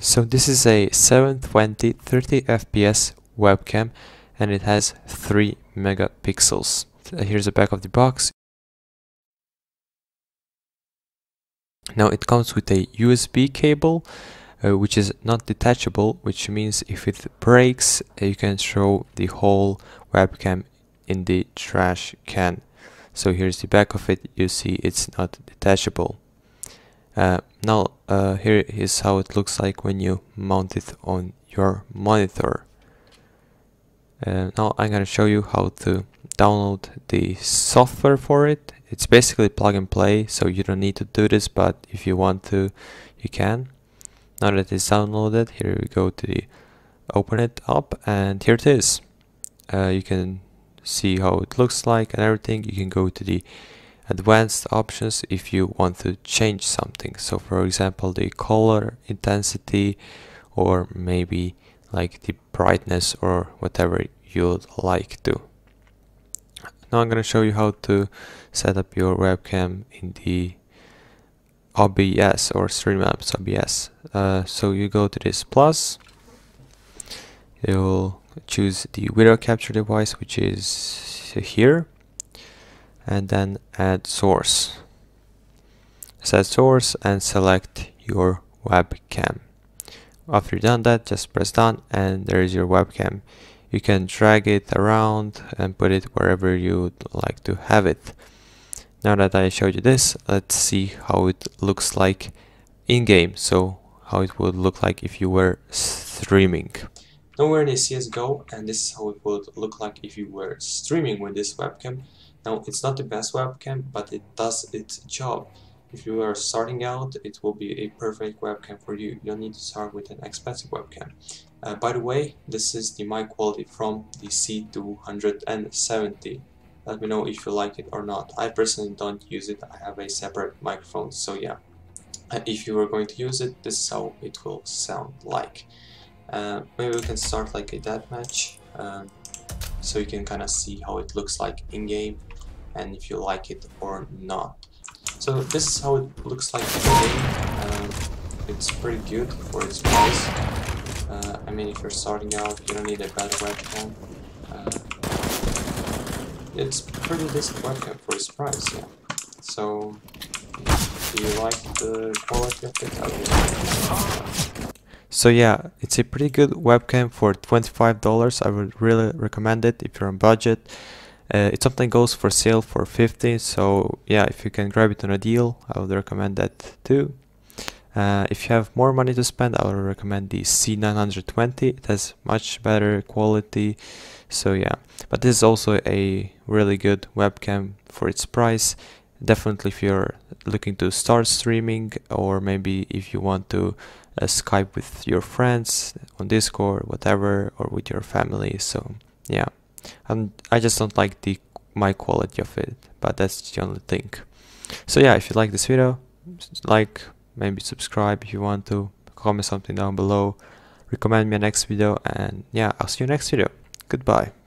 So this is a 720 30 fps webcam and it has 3 megapixels. Here's the back of the box. Now it comes with a USB cable uh, which is not detachable which means if it breaks uh, you can throw the whole webcam in the trash can. So here's the back of it, you see it's not detachable. Uh, now uh, here is how it looks like when you mount it on your monitor. Uh, now I'm gonna show you how to download the software for it. It's basically plug and play so you don't need to do this but if you want to you can. Now that it's downloaded here we go to the open it up and here it is. Uh, you can see how it looks like and everything. You can go to the advanced options if you want to change something. So for example the color intensity or maybe like the brightness or whatever you'd like to. Now I'm going to show you how to set up your webcam in the OBS or Streamlabs OBS uh, so you go to this plus. You'll choose the video capture device which is here and then add source. Set source and select your webcam. After you've done that, just press done and there is your webcam. You can drag it around and put it wherever you would like to have it. Now that I showed you this, let's see how it looks like in-game. So how it would look like if you were streaming. Now we're in CSGO and this is how it would look like if you were streaming with this webcam. Now it's not the best webcam but it does its job. If you are starting out it will be a perfect webcam for you. You don't need to start with an expensive webcam. Uh, by the way this is the mic quality from the C270. Let me know if you like it or not. I personally don't use it. I have a separate microphone so yeah. Uh, if you are going to use it this is how it will sound like. Uh, maybe we can start like a deathmatch um, so you can kind of see how it looks like in game and if you like it or not. So this is how it looks like in game. Um, it's pretty good for its price. Uh, I mean if you're starting out you don't need a bad webcam. Uh, it's pretty decent webcam for its price, yeah. So do you like the quality of it? So yeah, it's a pretty good webcam for $25. I would really recommend it if you're on budget. Uh, it sometimes goes for sale for 50 so yeah, if you can grab it on a deal, I would recommend that too. Uh, if you have more money to spend, I would recommend the C920. It has much better quality, so yeah. But this is also a really good webcam for its price. Definitely if you're looking to start streaming or maybe if you want to uh, Skype with your friends on Discord, whatever, or with your family. So yeah, and I just don't like the my quality of it, but that's the only thing. So yeah, if you like this video, like, maybe subscribe if you want to, comment something down below, recommend me a next video, and yeah, I'll see you next video. Goodbye.